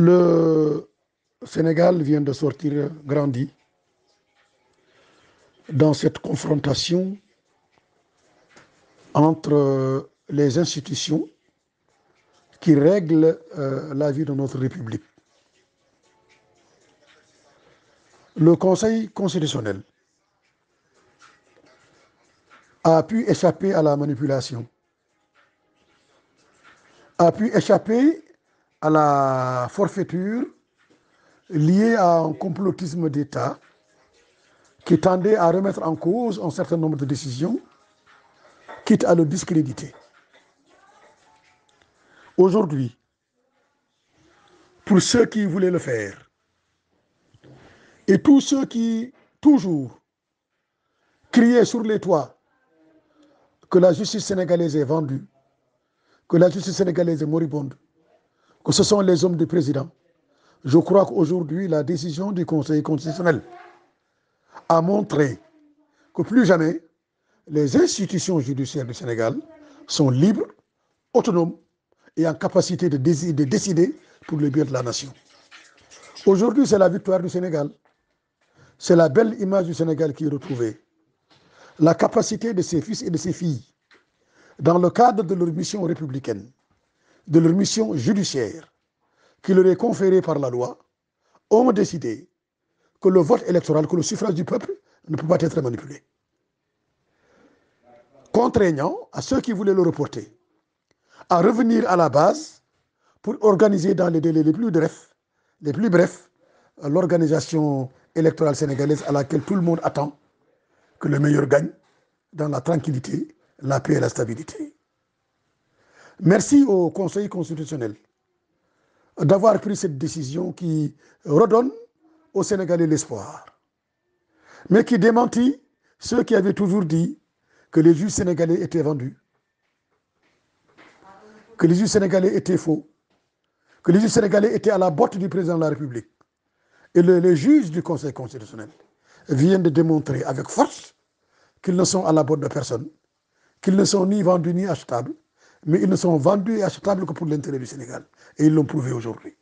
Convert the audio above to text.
Le Sénégal vient de sortir grandi dans cette confrontation entre les institutions qui règlent euh, la vie de notre République. Le Conseil constitutionnel a pu échapper à la manipulation, a pu échapper à la forfaiture liée à un complotisme d'État qui tendait à remettre en cause un certain nombre de décisions, quitte à le discréditer. Aujourd'hui, pour ceux qui voulaient le faire, et tous ceux qui, toujours, criaient sur les toits que la justice sénégalaise est vendue, que la justice sénégalaise est moribonde, que ce sont les hommes du président. Je crois qu'aujourd'hui, la décision du Conseil constitutionnel a montré que plus jamais les institutions judiciaires du Sénégal sont libres, autonomes et en capacité de décider pour le bien de la nation. Aujourd'hui, c'est la victoire du Sénégal. C'est la belle image du Sénégal qui est retrouvée. La capacité de ses fils et de ses filles, dans le cadre de leur mission républicaine, de leur mission judiciaire, qui leur est conférée par la loi, ont décidé que le vote électoral, que le suffrage du peuple ne peut pas être manipulé. Contraignant à ceux qui voulaient le reporter à revenir à la base pour organiser dans les délais les plus brefs, les plus brefs, l'organisation électorale sénégalaise à laquelle tout le monde attend que le meilleur gagne dans la tranquillité, la paix et la stabilité. Merci au Conseil constitutionnel d'avoir pris cette décision qui redonne aux Sénégalais l'espoir, mais qui démentit ceux qui avaient toujours dit que les juges sénégalais étaient vendus, que les juges sénégalais étaient faux, que les juges sénégalais étaient à la botte du président de la République. Et le, les juges du Conseil constitutionnel viennent de démontrer avec force qu'ils ne sont à la botte de personne, qu'ils ne sont ni vendus ni achetables, mais ils ne sont vendus et achetables que pour l'intérêt du Sénégal. Et ils l'ont prouvé aujourd'hui.